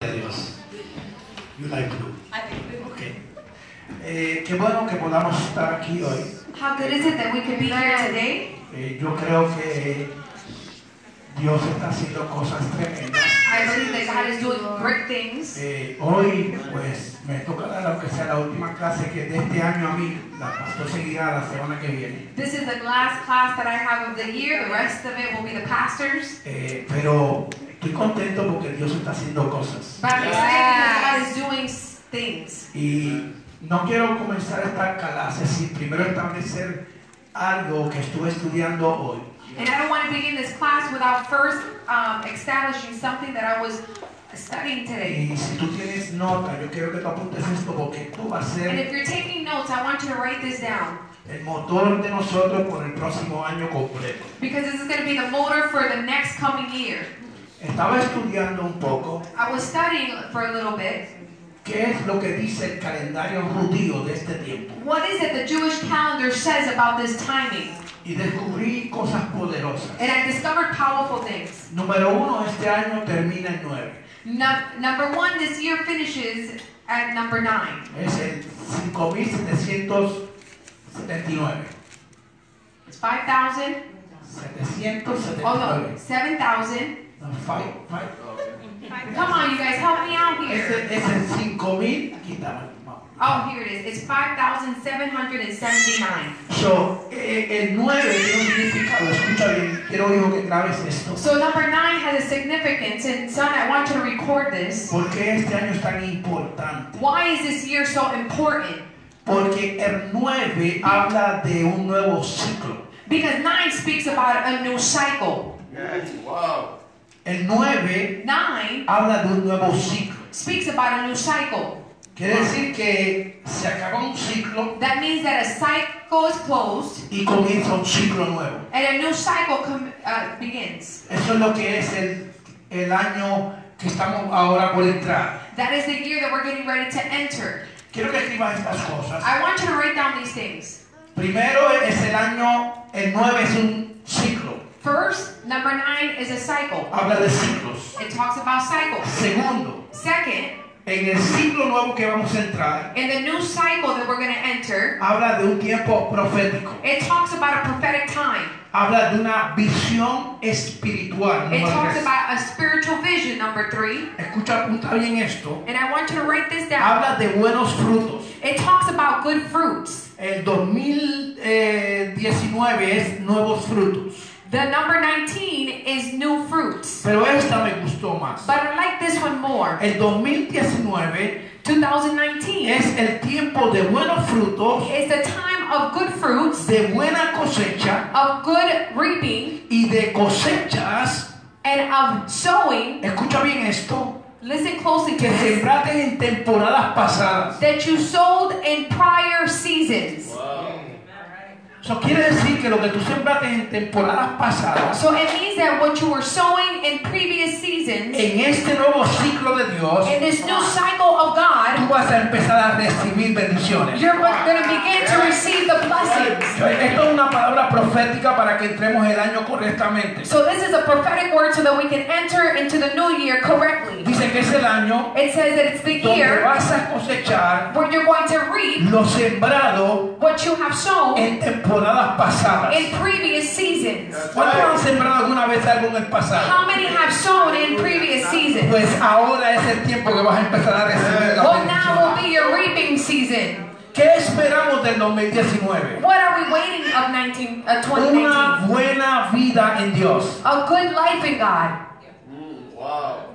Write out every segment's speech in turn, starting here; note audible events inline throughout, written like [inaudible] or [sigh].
de Dios. You like blue. Okay. Eh, qué bueno que podamos estar aquí hoy. How good is it that we could be here today? Eh, yo creo que Dios está haciendo cosas tremendas. I believe that God is doing great things. Eh, hoy, pues, me toca dar, aunque sea la última clase que de este año a mí, la pastor seguirá la semana que viene. This is the last class that I have of the year. The rest of it will be the pastors. Eh, pero estoy contento porque Dios está haciendo cosas. But I'm excited because God is doing s- things. Y no quiero comenzar esta clase sin primero establecer algo que estuve estudiando hoy. And I don't want to begin this class without first um, establishing something that I was studying today. Y si tú tienes nota, yo quiero que tú apuntes esto porque esto va a And ser if you're taking notes, I want you to write this down. el motor de nosotros por el próximo año completo. Because this is going to be the motor for the next coming year. Estaba estudiando un poco I was studying for a little bit. qué es lo que dice el calendario judío de este tiempo. What is it the Jewish calendar says about this timing? Y descubrí cosas poderosas. And I discovered powerful things. Número uno, este año termina en 9. Num- number one, this year finishes at number nine. Es el 5779. It's 5,000. 779. Oh no, 7,000. No, five- five- Come on, you guys, help me out here. Ese es el 5000. Aquí está. Oh, here it is. It's 5,779. So, eh, el 9 tiene un significado. Escucha bien. Quiero hijo que grabes esto. So number nine has a significance, and son, I want you to record this. ¿Por qué este año es tan importante? Why is this year so important? Porque el 9 habla de un nuevo ciclo. Because nine speaks about a new cycle. Yes, wow. El 9 Nine habla de un nuevo ciclo. speaks about a new cycle. Quiere decir que se acaba un ciclo That means that a cycle is closed y comienza un ciclo nuevo. and a new cycle uh, begins. Eso es lo que es el, el año que estamos ahora por entrar. That is the year that we're getting ready to enter. Quiero que escribas estas cosas. I want you to write down these things. Primero es el año, el 9 es un. First, number nine is a cycle. Habla de ciclos. It talks about cycles. Segundo, Second, en el ciclo nuevo que vamos a entrar, in the new cycle that we're going to enter, habla de un tiempo profético. it talks about a prophetic time. Habla de una visión espiritual. It talks tres. about a spiritual vision, number three. Escucha, apunta bien esto. And I want you to write this down. Habla de buenos frutos. It talks about good fruits. El 2019 eh, es nuevos frutos. The number 19 is new fruits. Pero esta me gustó más. But I like this one more. El 2019 2019 es el tiempo de buenos frutos, is the time of good fruits, de buena cosecha of good reaping, y de cosechas. and of sowing. Escucha bien esto. Listen closely to Que this. sembraste en temporadas pasadas. That you sowed in prior seasons. Eso quiere decir que lo que tú sembraste en temporadas pasadas, So it means that what you were sowing in previous seasons, en este nuevo ciclo de Dios, in this new cycle of tú God, vas a empezar a recibir bendiciones. you're going to begin to receive the blessings. Esto es una palabra profética para que entremos el año correctamente. So this is a prophetic word so that we can enter into the new year correctly. Dice que es el año It says that it's the donde year vas a cosechar where you're going to reap lo sembrado what you have sown en temporadas pasadas. in previous seasons. ¿Cuántos han sembrado alguna vez algo en el pasado? How many have sown in previous seasons? Pues ahora es el tiempo que vas a empezar a recibir la Well, now will be your reaping season. ¿Qué esperamos del 2019? What are we waiting of 19, uh, Una 2019? buena vida en Dios. A good life in God. Mm, wow.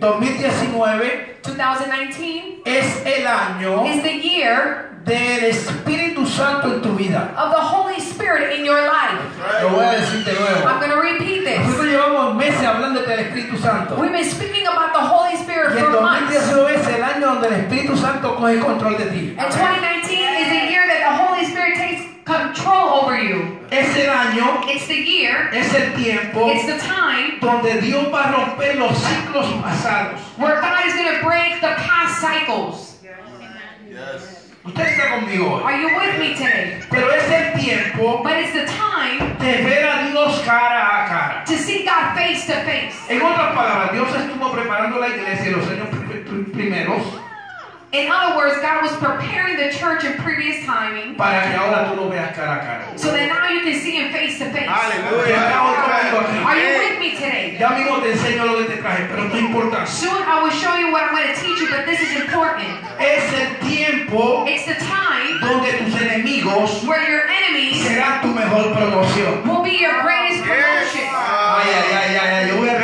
2019 2019 es el año is the year del Espíritu Santo en tu vida. of the Holy Spirit in your life. Lo voy a decir de nuevo. I'm going to repeat this. Nosotros llevamos meses hablando del Espíritu Santo. We've been speaking about the Holy Spirit Y for months. 2019 es el año donde el Espíritu Santo coge control de ti. And 2019 is the year that the Holy Spirit takes control over you. Es el año, It's the year, es el tiempo it's the time donde Dios va a romper los ciclos pasados. where God is going to break the past cycles. Yes. Usted está conmigo hoy. Are you with me today? Pero es el tiempo But it's the time de ver a Dios cara a cara. to see God face to face. En otras palabras, Dios estuvo preparando la iglesia en los años pri- pri- primeros In other words, God was preparing the church in previous timing para que ahora tú lo veas cara a cara. so that now you can see him face to face. Aleluya. Are you with me today? Ya mismo te enseño lo que te traje, pero esto es importante. Soon I will show you what I'm going to teach you, but this is important. Es el tiempo It's the time donde tus enemigos where your enemies serán tu mejor promoción. will be your greatest Yes. promotion. Ay, ay, ay, ay, ay, yo voy a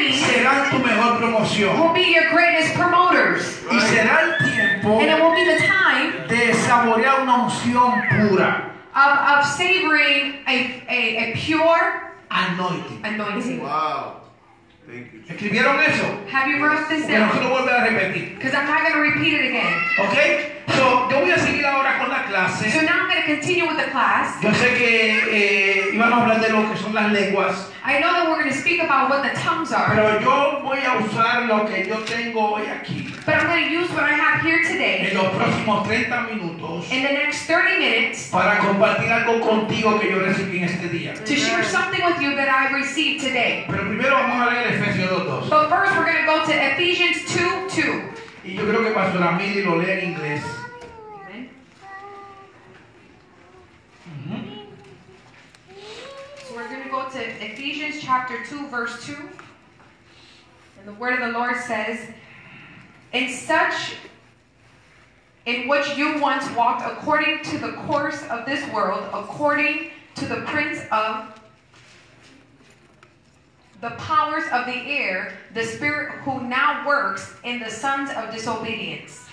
where your enemies serán tu mejor promoción. will be your greatest promoters. Y será el tiempo And it will be the time de saborear una unción pura. of, of savoring a, a, a pure Anointing. anointing. Wow. Thank you. ¿Escribieron eso? Have you wrote this Porque no down? lo vuelven a repetir. Because I'm not going to repeat it again. ¿Ok? So, yo voy a seguir ahora con la So clase. now I'm going to continue with the class. Yo sé que eh, íbamos a hablar de lo que son las lenguas, I know that we're going to speak about what the tongues are, pero yo voy a usar lo que yo tengo hoy aquí. but I'm going to use what I have here today En los próximos 30 minutos in the next 30 minutes para compartir algo contigo que yo recibí en este día. to share something with you that I received today. Pero primero vamos a leer Efesios 2.2. But first, we're going to go to Ephesians 2 2. Y yo creo que lo lee en inglés. So we're going to go to Ephesians chapter 2, verse 2. And the word of the Lord says, In such in which you once walked according to the course of this world, according to the prince of the powers of the air, the spirit who now works in the sons of disobedience.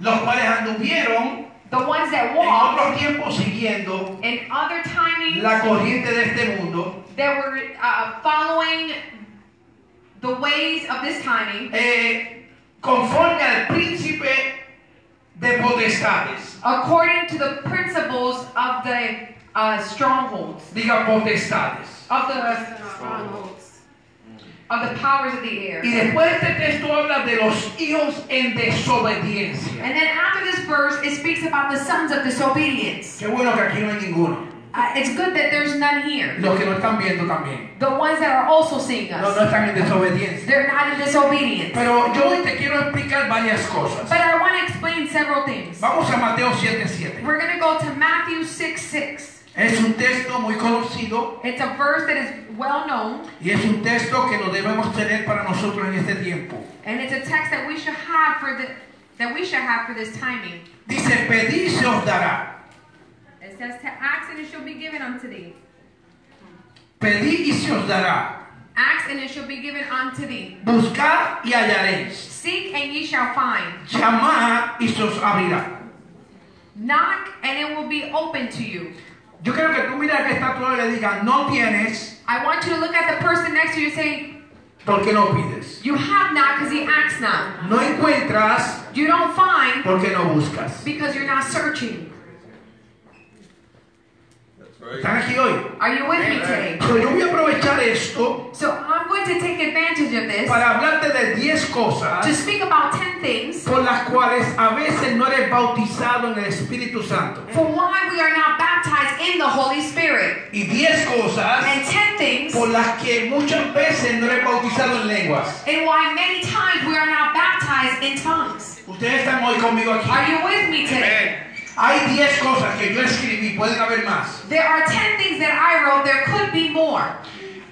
Los cuales anduvieron The ones that en walked otro tiempo siguiendo in other timings la corriente de este mundo, that were uh, following the ways of this timing eh, conforme al príncipe de potestades. according to the principles of the uh, strongholds Diga potestades. of the strongholds of the powers of the air Y después este texto habla de los hijos en desobediencia. and then after this verse it speaks about the sons of disobedience Qué bueno que aquí no hay ninguno. uh, it's good that there's none here Los que no están viendo también. the ones that are also seeing us. No, no están en desobediencia. they're not in disobedience Pero yo hoy te quiero explicar varias cosas. but I want to explain several things Vamos a Mateo 7:7. we're going to go to Matthew 6 6 Es un texto muy conocido It's a verse that is well known, y es un texto que lo debemos tener para nosotros en este tiempo. and it's a text that we should have for the that we should have for this timing. Dice, pedid se os dará. It says to ask and it shall be given unto thee. Pedid y se os dará. Ask and it shall be given unto thee. Buscad y hallaréis. Seek and ye shall find. Llamad y se os abrirá. Knock and it will be open to you. Yo quiero que tú mires que está todo y le digas, no tienes I want you to look at the person next to you and say, porque no pides. You have not because he asks not. No encuentras You don't find porque no buscas. because you're not searching. ¿Están aquí hoy? Are you with me today? Pero yo voy a aprovechar esto So I'm going to take advantage of this para hablarte de 10 to cosas speak about 10 things por las cuales a veces no eres bautizado en el Espíritu Santo. for why we are not baptized in the Holy Spirit. Y 10 cosas And 10 things por las que muchas veces no eres bautizado en lenguas. and why many times we are not baptized in tongues. Ustedes están hoy conmigo aquí. Are you with me today? Amen. Hay 10 cosas que yo escribí, pueden haber más. There are 10 things that I wrote, there could be more.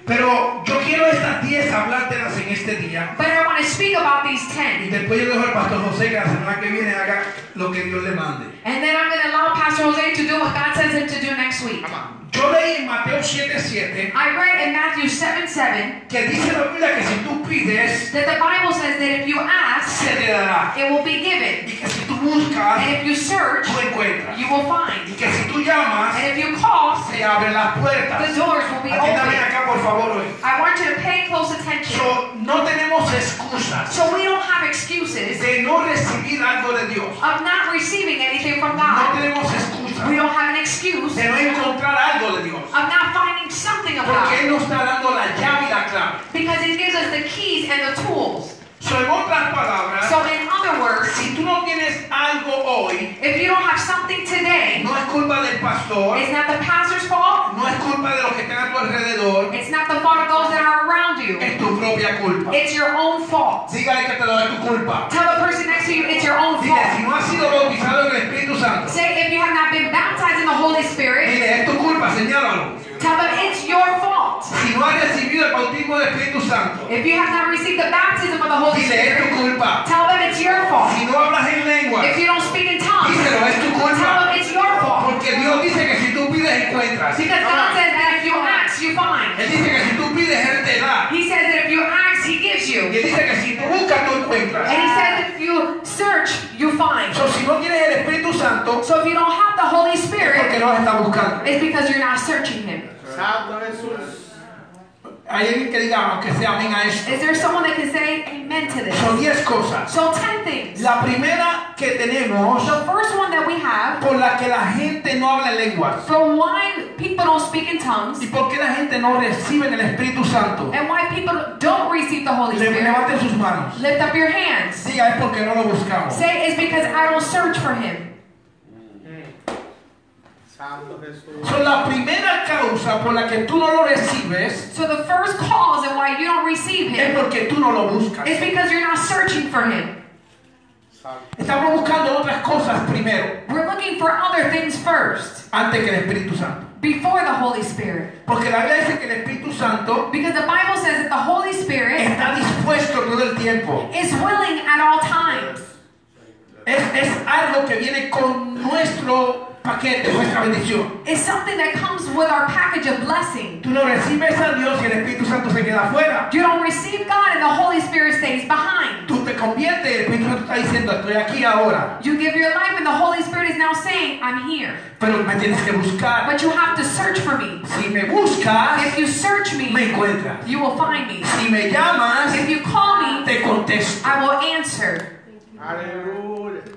Pero yo quiero estas 10 hablártelas en este día. But I want to speak about these Y 10. después yo dejo al pastor José que la semana que viene haga lo que Dios le mande. And then I'm going to allow Pastor Jose to do what God says him to do next week. Yo leí en Mateo 7:7 I read in Matthew 7 7 que dice la Biblia que si tú pides, that the Bible says that if you ask, se te dará. it will be given. Y que si tú buscas, And if you search, tú encuentras. you will find. Y que si tú llamas, And if you call, se abren las the puertas. doors will be Atiéndame open. acá, por favor, hoy. I want you to pay close attention. So, no tenemos excusas So we don't have excuses de no recibir algo de Dios. of not receiving anything from No God. tenemos We excusas don't have an excuse de no encontrar algo de Dios. of not finding something about Porque Él nos está dando la llave y la clave. Because He gives us the keys and the tools. So, en otras palabras, So, in other words, si tú no tienes algo hoy, if you don't have something today, no es culpa del pastor, it's not the pastor's fault, no es culpa de los que están a tu alrededor, it's not the fault of those that are around you, es tu propia culpa. it's your own fault. Dígale que te lo es tu culpa. Tell the person next to you it's your own Dile, si fault. no has sido bautizado en el Espíritu Santo, Say if you have not been baptized in the Holy Spirit, dile, es tu culpa, señálalo. tell them it's your fault. Si no has recibido el bautismo del Espíritu Santo, If you have not received the baptism of the Holy dile, es tu Spirit, culpa. tell them it's your fault. Si no hablas en lengua, If you don't speak in tongues, díselo, es tu culpa. Them your fault. Porque Dios dice que si tú pides, encuentras. Because God says that if you ask, you find. Él dice que si tú pides, Él te da. He says that if you ask, He gives Y you. Él dice que si tú buscas, tú encuentras. And He says if you search, you find. So, si no tienes el Espíritu Santo, So if you don't have the Holy es porque Spirit, no lo estás buscando. it's because you're not searching Him. Santo Jesús. Hay alguien que diga, aunque sea amén a esto. Is there someone that can say amen to this? Son 10 cosas. So 10 things. La primera que tenemos, The first one that we have, por la que la gente no habla en lenguas. for why people don't speak in tongues, ¿Y por qué la gente no recibe el Espíritu Santo? and why people don't receive the Holy Spirit, Levanten sus manos. lift up your hands. Diga, es porque no lo buscamos. Say it's because I don't search for Him. Santo Jesús. So, la primera causa por la que tú no lo recibes So the first cause and why you don't receive es Him porque tú no lo buscas. is because you're not searching for Him. Estamos buscando otras cosas primero, We're looking for other things first antes que el Espíritu Santo. before the Holy Spirit. Porque la Biblia dice que el Espíritu Santo Because the Bible says that the Holy Spirit está dispuesto todo el tiempo. is willing at all times. Es, es algo que viene con nuestro paquete, nuestra bendición. It's something that comes with our package of blessing. Tú no recibes a Dios y el Espíritu Santo se queda afuera. You don't receive God and the Holy Spirit stays behind. Tú te conviertes y el Espíritu Santo está diciendo, estoy aquí ahora. You give your life and the Holy Spirit is now saying, I'm here. Pero me tienes que buscar. But you have to search for me. Si me buscas, If you search me me, encuentras. you will find me. Si me llamas, If you call me, te contesto. I will answer. Aleluya.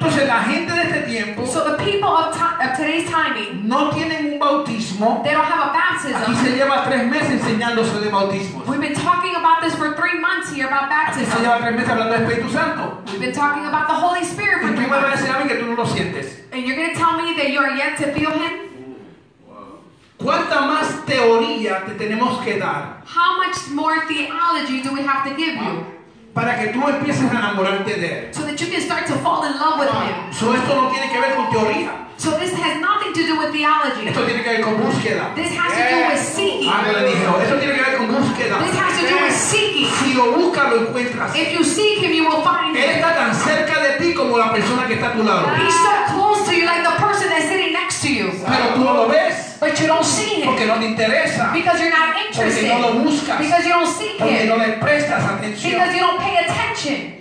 Entonces la gente de este tiempo So the people of, of today's timing, no tienen un bautismo. they don't have a Aquí baptism. se lleva tres meses enseñándose de bautismos. We've been talking about this for three months here about Aquí se baptism. lleva tres meses hablando del Espíritu Santo. We've been talking about the Holy Spirit for three months. que tú no lo sientes. And you're going to tell me that you are yet to feel Him? ¿Cuánta más teoría te tenemos que dar How much more theology do we have to give you ah, para que tú empieces a enamorarte de Él? so that you can start to fall in love with Him? So, esto no tiene que ver con teoría. So this has nothing to do with theology. Esto tiene que ver con búsqueda. This has to do with seeking. Algo le dije, esto tiene que ver con búsqueda. This has to do with seeking. Si lo buscas, lo encuentras. If you seek Him, you will find Él Him. está tan cerca de ti como la persona que está a tu lado. He's so close to you, like the person that's sitting next to you. Pero tú no lo ves But you don't see porque Him no te interesa. because you're not Porque no lo interested. buscas. Because you don't seek Porque no Him. le prestas Because atención. you don't pay attention.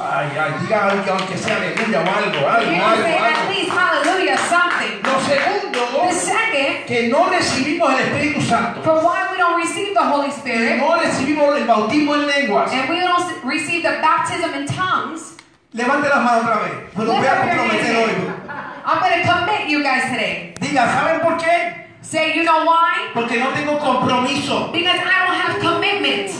Ay, ay, diga algo, aunque sea aleluya o algo, algo, You algo, say at algo. least hallelujah, something. Lo segundo, The second, que no recibimos el Espíritu Santo. for why we don't receive the Holy Que Spirit no recibimos el bautismo en lenguas. and we don't receive the baptism in tongues, Levante las manos otra vez. Me lo lift voy a comprometer hoy. I'm going to commit you guys today. Diga, ¿saben por qué? Say, you know why? Porque no tengo compromiso. Because I don't have commitment.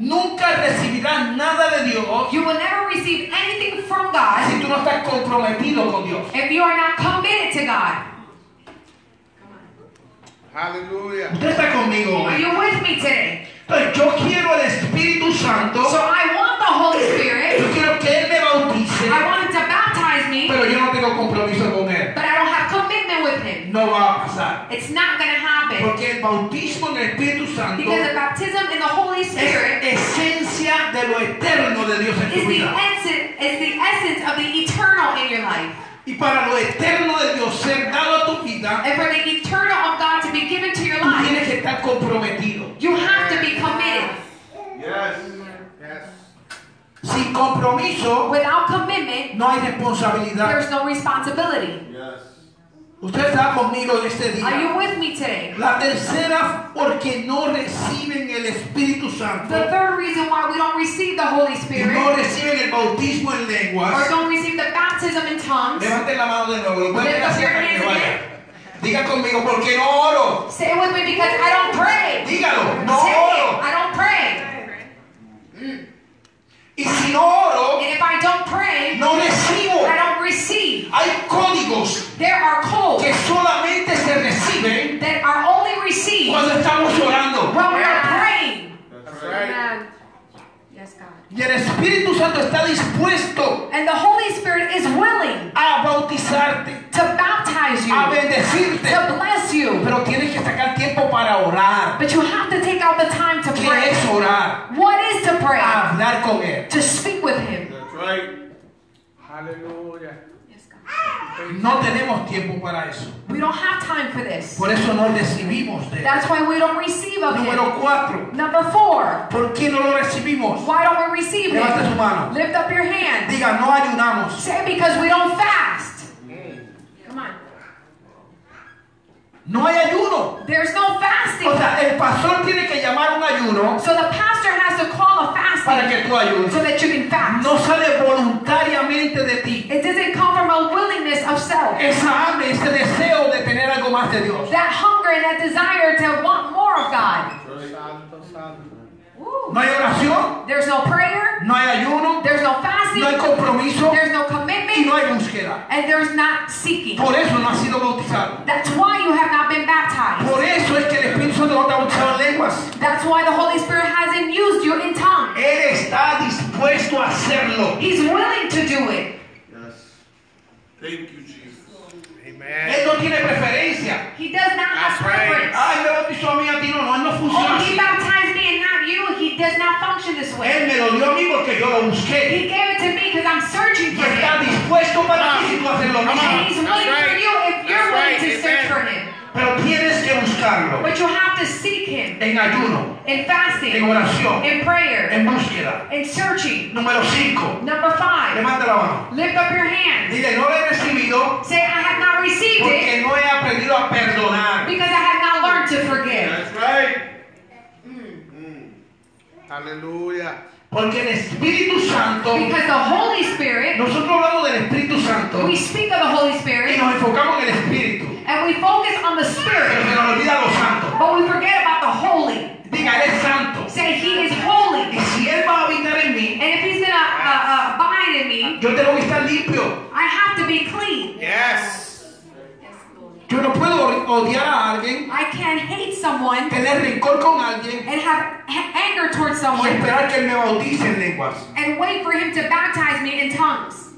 Nunca recibirás nada de Dios You will never receive anything from God si tú no estás comprometido con Dios. if you are not committed to God. Aleluya. Usted está conmigo Are you with me today? Entonces, yo quiero el Espíritu Santo. So I want the Holy Spirit. Yo quiero que Él me bautice. I want Him to baptize me, Pero yo no tengo compromiso con Él. but I don't have commitment with Him. No va a pasar. It's not going to happen. Porque el bautismo en el Espíritu Santo Because the baptism in the Holy es Spirit esencia de lo eterno de Dios en is tu the vida. essence, is the essence of the eternal in your life. Y para lo eterno de Dios ser dado a tu vida, And for the eternal of God to be given to your life, tienes que estar comprometido. you have. Yes. Yes. Sin compromiso Without commitment, no hay responsabilidad. there's no responsibility. Yes. Usted está conmigo en este Are you día. with me today? La tercera, porque no reciben el Espíritu The Santo. third reason why we don't receive the Holy Y Spirit no reciben el bautismo en or lenguas. don't receive the baptism in tongues Levanten la mano de nuevo. Lo pueden hacer para que vaya. Diga conmigo, ¿por qué no oro? Say it with me because I don't pray. Dígalo, no Say it. oro. I don't pray. Y si no oro, And if I don't pray, no recibo. I don't receive. Hay códigos There are codes que solamente se reciben that are only received cuando estamos orando. when we are praying. That's right. Yes, God. Y el Espíritu Santo está dispuesto And the Holy Spirit is willing a bautizarte, to baptize you, a bendecirte. to bless you. Pero tienes que sacar tiempo para orar. But you have to take out the time to ¿Qué pray. es orar? What is to pray? Hablar con Él. To speak with Him. That's right. Hallelujah. No tenemos tiempo para eso. We don't have time for this. Por eso no recibimos de Él. That's why we don't receive of. Número cuatro. Number four, ¿Por qué no lo recibimos? why don't we receive it? su mano. Lift up your hand. Diga, no ayunamos. Say because we don't fast. Come on. No hay ayuno. There's no fasting. O sea, el pastor tiene que llamar un ayuno So the pastor has to call a para que tú ayunes. so that you can fast. No sale voluntariamente de ti. It doesn't come from a willingness of self. Esa hambre, ese deseo de tener algo más de Dios. That hunger and that desire to want more of God. Santo, santo. Woo. No hay oración, There's no prayer. no hay ayuno, There's no fasting. no hay compromiso There's no commitment. y commitment. no hay búsqueda. And there's not seeking. Por eso no ha sido bautizado. That's why you have not been baptized. Por eso es que el Espíritu Santo no te ha bautizado en lenguas. That's why the Holy Spirit hasn't used you in tongues. Él está dispuesto a hacerlo. He's willing to do it. Yes. Thank you, Jesus. Él no tiene preferencia. He does not have right. preference. Ay, me bautizó a mí, a ti no, no, él no oh, funciona Oh, he así. baptized me and not you. He does not function this Él way. me lo dio a mí porque yo lo busqué. He gave it to me because I'm searching Y for está dispuesto para ti si tú haces lo And he's That's willing for you if you're That's willing right. to search buscarlo But you have to seek him en ayuno, in en fasting, oración, in prayer, en búsqueda. in searching. Número 5. Number five, Levanta la mano. lift up your hands. Dile, no lo he recibido Say, I have not received it porque no he aprendido a perdonar. because I have not learned to forgive. That's right. Mm. Hallelujah. Porque el Espíritu Santo, Because the Holy Spirit, nosotros hablamos del Espíritu Santo we speak of the Holy y Spirit nos enfocamos en el Espíritu. and we focus on the Pero Spirit, se nos olvida lo santo. but we forget about the Holy. Diga, Él es santo. Say, He is holy. Y si Él va a habitar en mí, And if He's going to uh, uh, abide in me, yo tengo que estar limpio. I have to be clean. Yes. Yo no puedo odiar a alguien, I can't hate someone tener rencor con alguien and have anger towards y someone esperar que Él me bautice en lenguas. and wait for Him to baptize me in tongues.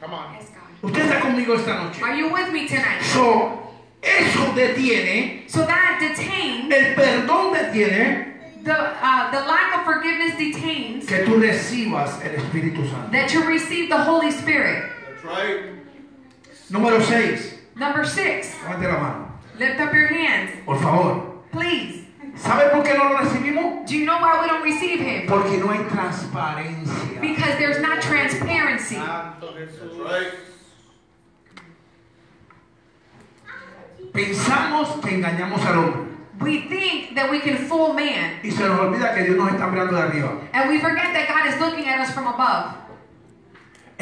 Come on. Usted está conmigo esta noche. Are you with me tonight? So, eso detiene, So that detains, el perdón detiene the, uh, the lack of forgiveness detains que tú recibas el Espíritu Santo. that you receive the Holy Spirit. That's right. Número 6. Number six, Levante la mano. lift up your hands, Por favor. please. ¿Sabe por qué no lo recibimos? Do you know why we don't receive Him? Porque no hay transparencia. Because there's not transparency. Santo Jesús. That's right. Pensamos que engañamos al hombre. We think that we can fool man, Y se nos olvida que Dios nos está mirando de arriba. and we forget that God is looking at us from above.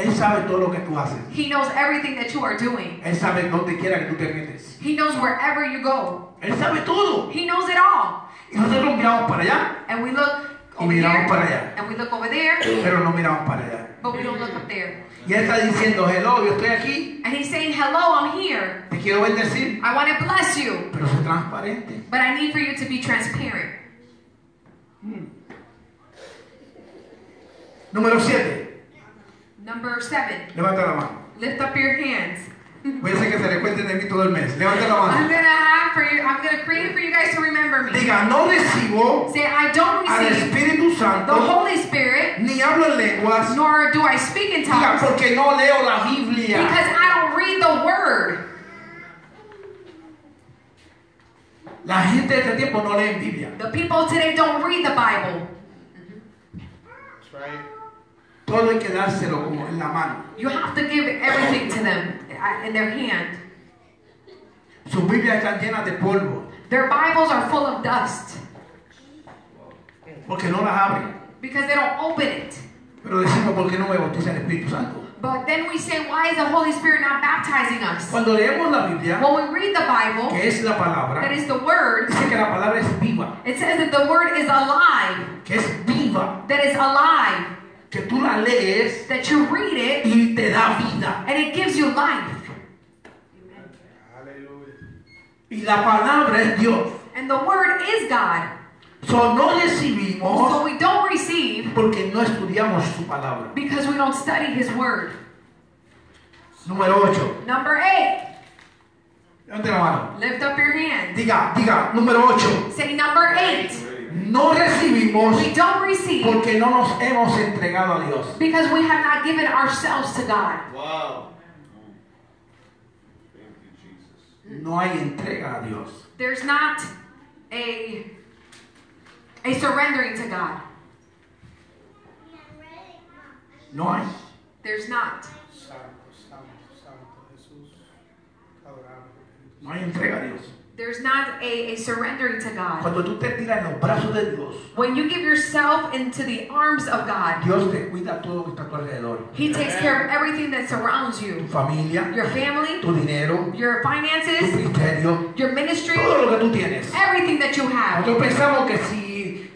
Él sabe todo lo que tú haces. He knows everything that you are doing. Él sabe dónde quiera que tú te metes. He knows wherever you go. Él sabe todo. He knows it all. Y nosotros miramos para allá, And we look Y over miramos here, para allá. and we look over there, pero no miramos para allá. but we don't look up there. Y Él está diciendo, hello, yo estoy aquí, And He's saying, Hello, I'm here. te quiero bendecir, I want to bless you, pero sé transparente. but I need for you to be transparent. Número 7. Number seven, Levanta la mano. lift up your hands. [laughs] Voy a hacer que se recuenten de mí todo el mes. Levanta la I'm gonna have for you. I'm gonna create for you guys to remember me. Diga, no recibo Say, I don't al receive Espíritu the Holy Spirit, ni hablo en lenguas. nor do I speak in Diga, tongues, porque no leo la Biblia. because I don't read the Word. La gente de este tiempo no lee Biblia. The people today don't read the Bible. That's right. Todo hay que dárselo como en la mano. You have to give everything to them uh, in their hand. Sus Biblias están llenas de polvo, Their Bibles are full of dust porque no las abren. because they don't open it. Pero decimos, ¿por qué no me bautiza el Espíritu Santo? But then we say, why is the Holy Spirit not baptizing us? Cuando leemos la Biblia, When we read the Bible, que es la palabra, is the Word, dice que la palabra es viva, it says that the Word is alive, que es viva, that is alive, que tú la lees that you read it y te da vida. and it gives you life. Y la palabra es Dios. And the Word is God. So, no So we don't receive porque no estudiamos su palabra. because we don't study His Word. Número 8. Number eight, Levante la mano. lift up your hand. Diga, diga, número 8. Say number eight. No recibimos We don't receive porque no nos hemos entregado a Dios. because we have not given ourselves to God. Wow. Thank you, Jesus. No hay entrega a Dios. There's not a a surrendering to God. No hay. There's not. Santo, santo, santo Jesús. No hay entrega a Dios. There's not a, a surrendering to God. Cuando tú te tiras en los brazos de Dios, When you give yourself into the arms of God, Dios te cuida todo lo que está a tu alrededor. He takes care of everything that surrounds Tu you. familia, Your family, tu dinero, your tu finances, ministerio, your ministry, todo lo que tú tienes. everything that you have. Nosotros pensamos que si,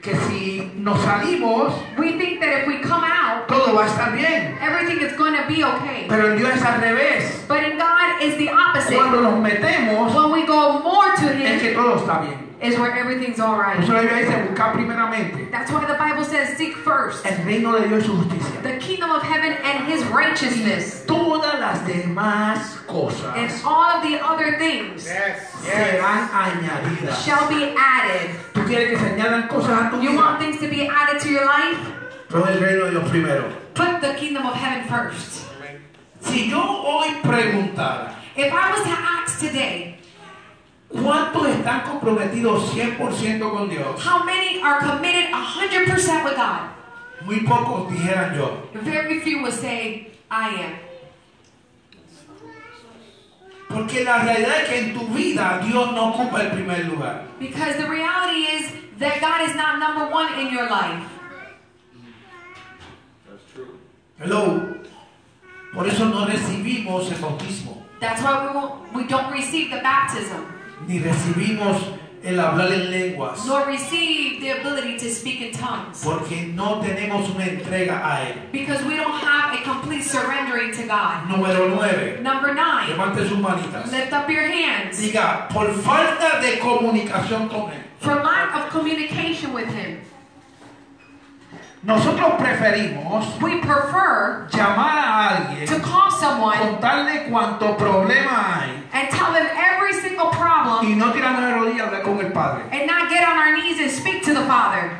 que si nos salimos, We think that if we come out, todo va a estar bien. everything is going to be okay. Pero en Dios es al revés. But in God is the opposite. Cuando nos metemos, When we go more to es que Him, todo está bien. Is where everything's all Por eso la Biblia dice buscar primeramente That's why the Bible says, seek first el reino de Dios y su justicia. the kingdom of heaven and His righteousness, Todas las demás and all of the other things Yes, yes. serán añadidas. shall be added. ¿Tú quieres que se añadan cosas a tu You want things to be added to your life? Pon el reino de Dios primero. Put the kingdom of heaven first. Si yo hoy preguntara, If I was to ask today, ¿cuántos están comprometidos 100% con Dios? how many are committed 100% with God? Muy pocos dijeran yo. Very few will say, I am. Porque la realidad es que en tu vida Dios no ocupa el primer lugar. Because the reality is that God is not number one in your life. That's true. Hello. Por eso no recibimos el bautismo, That's why we, won't, we don't receive the baptism, ni recibimos el hablar en lenguas, nor receive the ability to speak in tongues. porque no tenemos una entrega a Él. Because we don't have a complete surrendering to God. Número 9. Number nine, Levante sus manitas. lift up your hands. Diga, por falta de comunicación con Él. For lack of communication with Him, Nosotros preferimos we prefer llamar a alguien, to call someone contarle cuánto problema hay and tell them every single problem y no tirarnos de rodillas a hablar con el Padre. and not get on our knees and speak to the Father.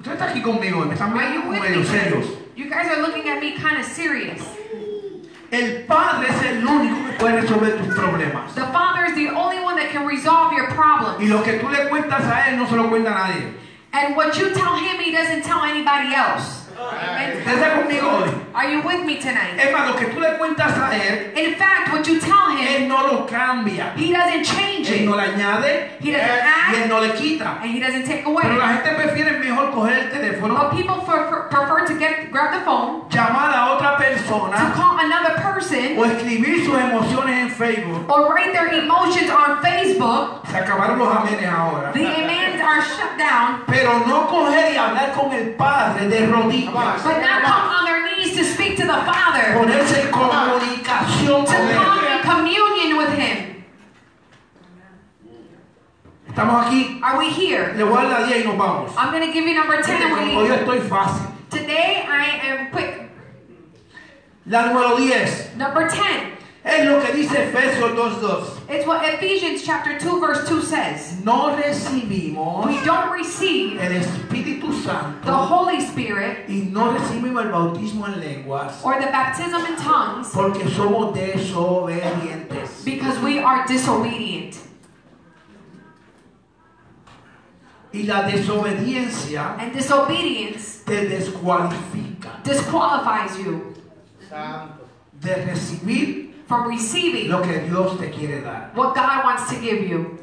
Usted está aquí conmigo, me están Are you viendo with medio me? serios. You guys are looking at me kind of serious. El Padre es el único que puede resolver tus problemas. The Father is the only one that can resolve your problems. Y lo que tú le cuentas a Él no se lo cuenta a nadie. And what you tell him, he doesn't tell anybody else. Amen. ¿Usted está conmigo hoy? Are you with me tonight? Es más, lo que tú le cuentas a Él, In fact, what you tell him, Él no lo cambia. he doesn't change Él it. no le añade He doesn't y Él add, no le quita. and he doesn't take Pero away. la gente prefiere mejor coger el teléfono, But people prefer, prefer to get grab the phone, llamar a otra to persona call another person, o escribir sus emociones en Facebook. or write their emotions on Facebook. Se acabaron los amenes ahora. The amens are shut down, Pero no coger y hablar con el Padre de rodillas. but not come on their knees to speak to the Father, Ponerse en comunicación to con come Él. in communion with Him. Estamos aquí. Are we here? Le voy a dar 10 y nos vamos. I'm going to give you number 10 and we Hoy estoy fácil. Today I am quick. La número 10 Number 10. Es lo que dice Efesios 2.2. It's what Ephesians chapter 2 verse 2 says. No recibimos We don't receive el Espíritu the Holy Spirit y no recibimos el bautismo en lenguas or the baptism in tongues porque somos desobedientes. because we are disobedient. Y la desobediencia And disobedience te descualifica disqualifies you Santo. de recibir from receiving lo que Dios te quiere dar. what God wants to give you.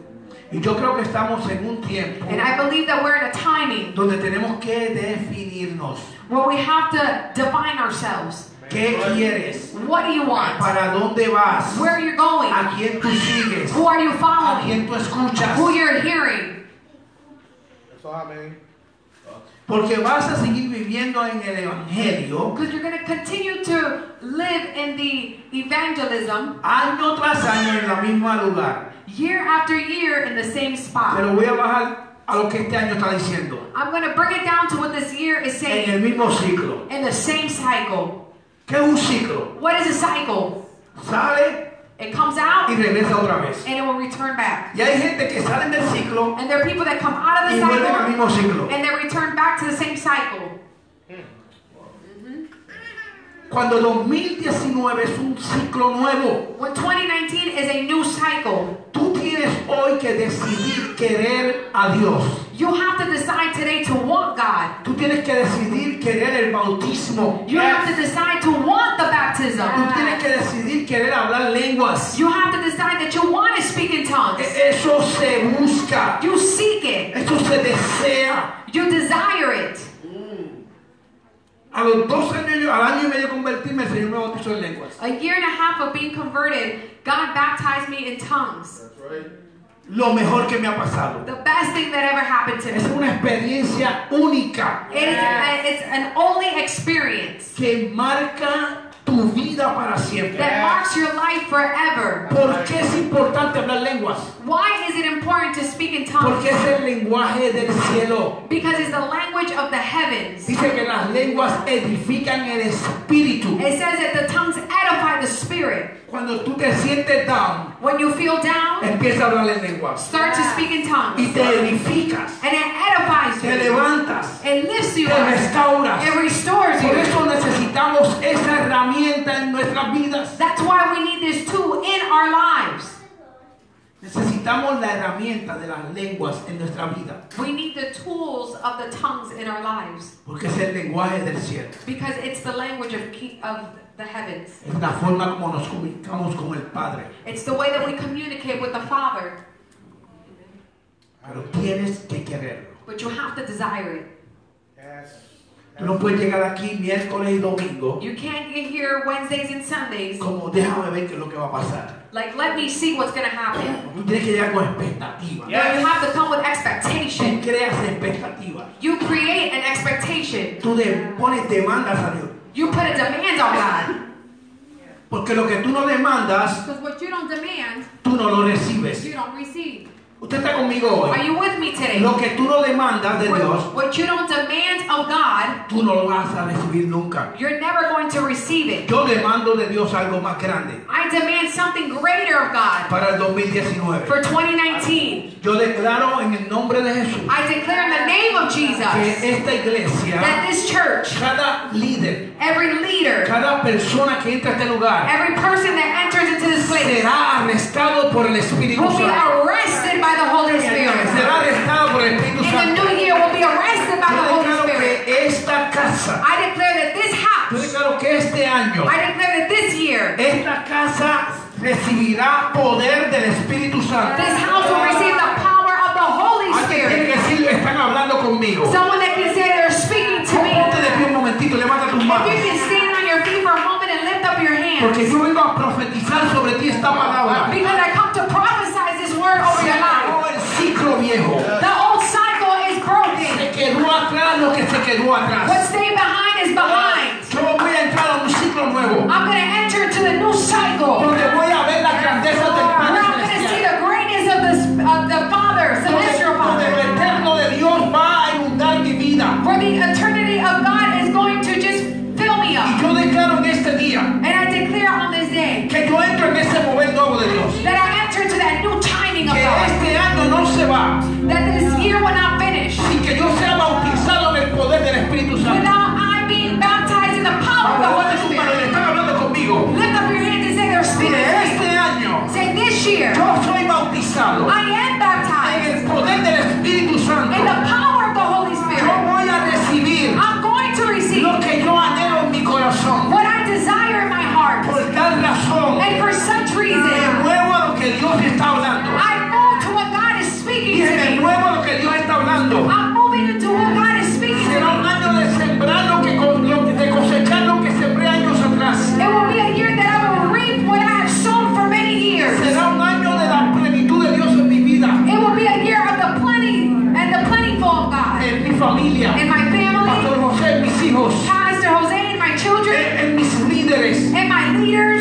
Y yo creo que estamos en un tiempo And I believe that we're in a timing donde tenemos que definirnos. where we have to define ourselves. ¿Qué quieres? What do you want? ¿Para dónde vas? Where are you're going? ¿A quién tú sigues? Who are you ¿A following? quién tú escuchas? Who you're hearing? Eso es amén. Porque vas a seguir viviendo en el Evangelio Because you're going to continue to live in the evangelism año tras año en la misma lugar. year after year in the same spot. Pero voy a bajar a lo que este año está diciendo. I'm going to bring it down to what this year is En saying el mismo ciclo. in the same cycle. ¿Qué es un ciclo? What is a cycle? Sale It comes out y regresa otra vez. and it will return back. Y hay gente que salen del ciclo And there are people that come out of y the vuelven al cycle mismo ciclo. and they return back to the same cycle. Mm-hmm. Cuando 2019 es un ciclo nuevo, When 2019 is a new cycle, tú tienes hoy que decidir querer a Dios. you have to decide today to want God. Tú tienes que decidir querer el bautismo. You have to decide to want the Tú baptism. tienes que decidir querer hablar lenguas. You have to decide that you want to speak in tongues. E- Eso se busca. You seek it. Eso se desea. You desire it. A los dos años, al año y medio convertirme, el Señor me bautizó en lenguas. A year and a half of being converted, God baptized me in tongues. That's right. Lo mejor que me ha pasado. The best thing that ever happened to Es me. una experiencia única It is a, it's an only experience que marca tu vida para siempre. that marks your life forever. ¿Por qué es importante hablar lenguas? Why is it important to speak in tongues? Porque es el lenguaje del cielo. Because it's the language of the heavens. Dice que las lenguas edifican el espíritu. It says that the tongues edify the spirit. Cuando tú te sientes down, When you feel down, empieza a hablar en lenguas. start to speak in Y tongues. te edificas, And it edifies te levantas, It lifts you up. restauras. It restores Por you. eso necesitamos esa herramienta en nuestras vidas. That's why we need this tool in our lives. Necesitamos la herramienta de las lenguas en nuestra vida. We need the tools of the tongues in our lives. Porque es el lenguaje del cielo. Because it's the language of, of the heavens. Es la forma como nos comunicamos con el Padre. It's the way that we communicate with the Father. Pero tienes que quererlo. But you have to desire it. Yes. Tú no puedes llegar aquí miércoles y domingo You can't get here Wednesdays and Sundays. como déjame ver qué es lo que va a pasar. Like, let me see what's going to happen. Tú tienes que llegar con expectativa. No, you have to come with Tú expectation. creas expectativa. You create an expectation. Tú le pones demandas a Dios. You put a demand on God. Porque lo que tú no demandas, Because what you don't demand, tú no lo recibes. you don't receive. Usted está conmigo Are hoy. you with me today? Lo que tú no demandas de Dios, What, what you don't demand of God, tú no lo vas a recibir nunca. you're never going to receive it. Yo demando de Dios algo más grande I demand something greater of God para el 2019. for 2019. Yo declaro en el nombre de Jesús I declare in the name of Jesus que esta that iglesia, this church, cada líder, every leader, cada persona que entra a este lugar, every person that enters into this place será arrestado por el Espíritu will be Santo. arrested by the Holy Spirit. Será arrestado por el Espíritu In Santo. the new year will be arrested by the Holy Spirit. que esta casa, I declare that this yo house, declaro que este año, I declare that this year, esta casa recibirá poder del Espíritu Santo. this house will receive the power of the Holy Alguien tiene Spirit. que decir, están hablando conmigo. Someone that can say they're speaking to me. Ponte de pie un momentito, levanta tus If manos. you can stand on your feet for a moment and lift up your hands. Porque yo vengo a profetizar sobre ti esta palabra. Because I viejo. The old cycle is broken. Se quedó atrás lo que se quedó What atrás. stayed behind is behind. Yo voy a entrar a un ciclo nuevo. I'm going to enter into the new cycle. Donde voy a ver la grandeza del Padre I'm going to see the greatness of the, of the Father, Celestial Year, yo soy bautizado. I am en baptized el poder del Espíritu Santo. in the power years.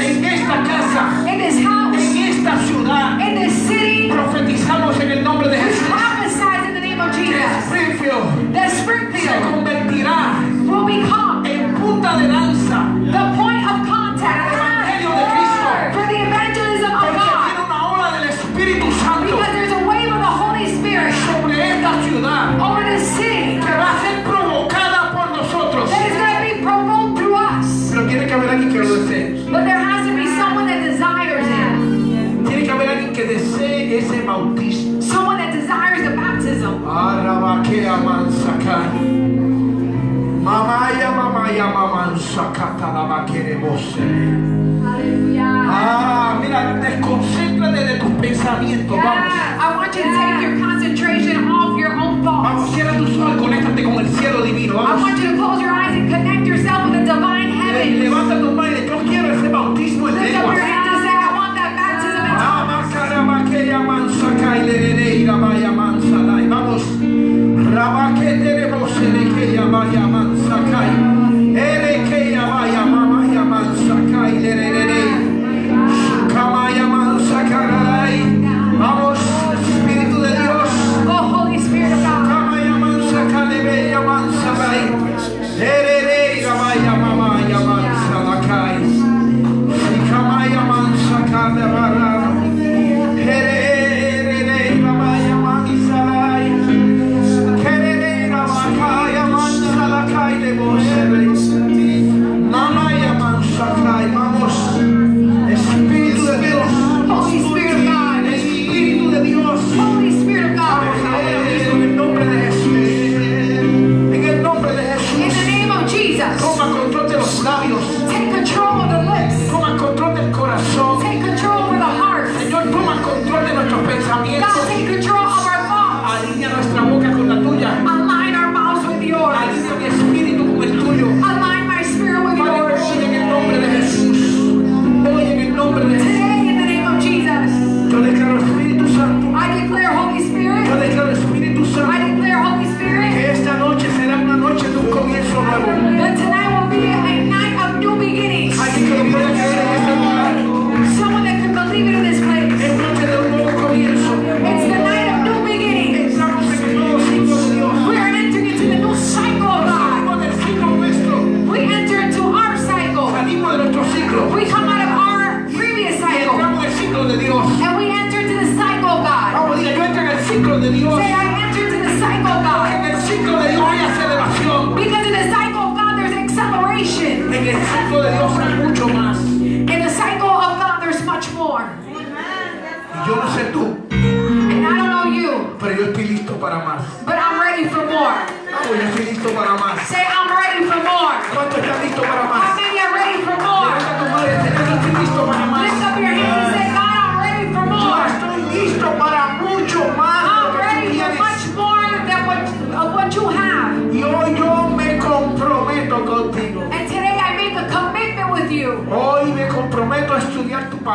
Ah, mira, de tus pensamientos. Vamos. I want you to take your concentration off your own thoughts. Vamos, cierra tus ojos, conéctate con el cielo divino. Vamos. I want you to close your eyes and connect yourself with the divine eh, heaven. Levanta yo quiero ese bautismo en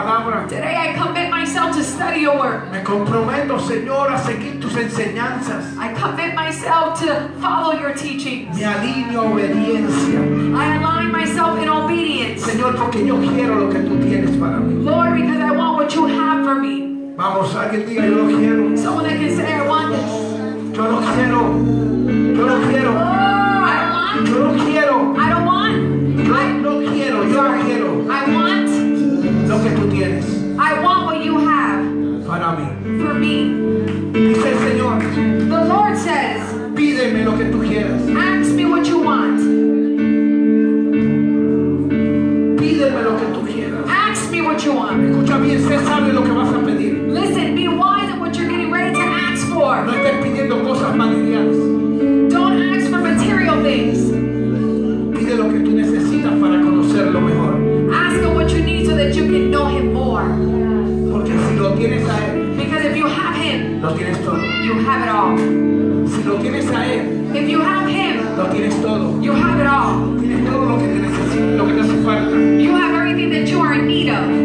palabra. Today I commit myself to study your word. Me comprometo, Señor, a seguir tus enseñanzas. I commit myself to follow your teachings. Me alineo a obediencia. I align myself in obedience. Señor, porque yo quiero lo que tú tienes para mí. Lord, because I want what you have for me. Vamos, alguien diga, yo lo quiero. Someone that can say, I want this. Yo lo quiero. Yo lo quiero. Oh, I want. Yo lo quiero. I want what you have for me. tienes todo. You have it all. Si lo tienes a él. If you have him. Lo tienes todo. You have it all. Tienes todo lo que te necesitas, lo que te hace falta. You have everything that you are in need of.